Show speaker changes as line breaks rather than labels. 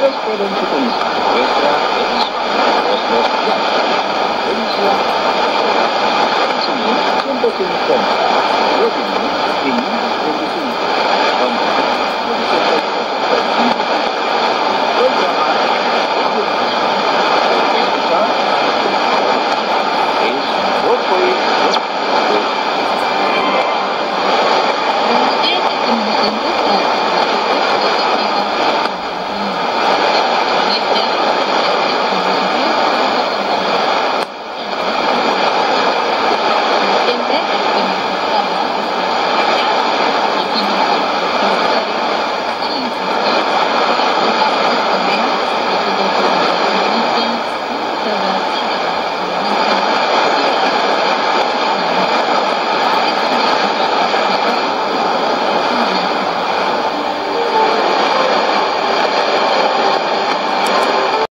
todas sintonizar nuestra emisora,